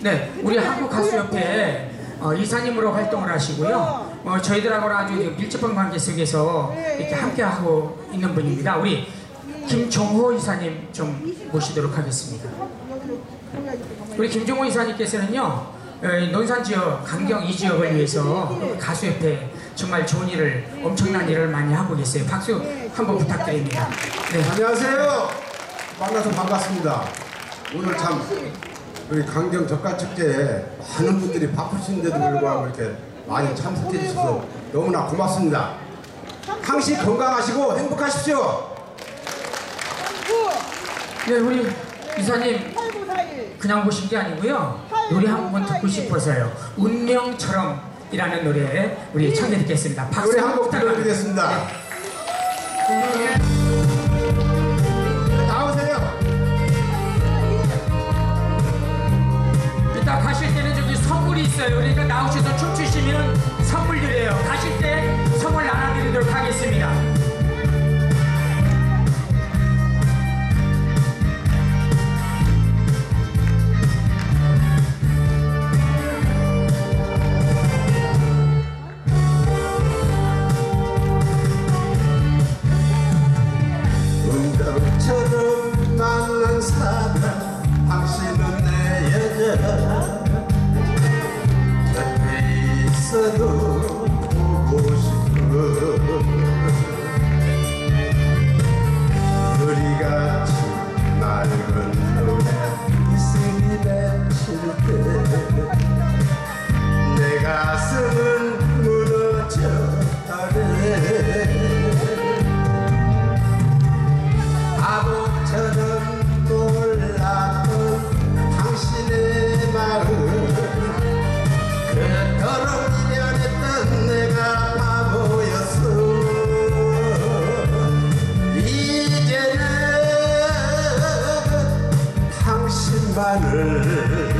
네, 우리 한국 가수협회 어, 이사님으로 활동을 하시고요. 어, 저희들하고는 아주 밀접한 관계 속에서 이렇게 함께 하고 있는 분입니다. 우리 김종호 이사님 좀 모시도록 하겠습니다. 우리 김종호 이사님께서는요, 어, 논산 지역, 강경 이 지역을 위해서 가수협회 정말 좋은 일을, 엄청난 일을 많이 하고 계세요. 박수 한번 부탁드립니다. 네. 안녕하세요. 만나서 반갑습니다. 오늘 참 우리 강경 젓갈축제에 많은 분들이 바쁘신데도 불구하고 이렇게 많이 참석해 주셔서 너무나 고맙습니다. 항시 건강하시고 행복하십시오. 네, 우리 이사님 그냥 보신 게 아니고요. 노래 한 번 듣고 싶어서요. 운명처럼이라는 노래 우리 청해 듣겠습니다. 박수 부탁드립니다. 불러드리겠습니다. 나 춤추시면 선물 드려요. 가실 때 선물 나눠드리도록 하겠습니다. Sadhu 신만을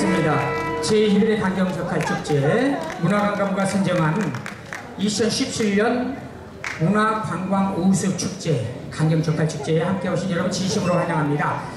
수고하셨습니다. 제1회 강경적할축제 문화관광부가 선정한 2017년 문화관광 우수축제 강경적할축제에 함께 오신 여러분 진심으로 환영합니다.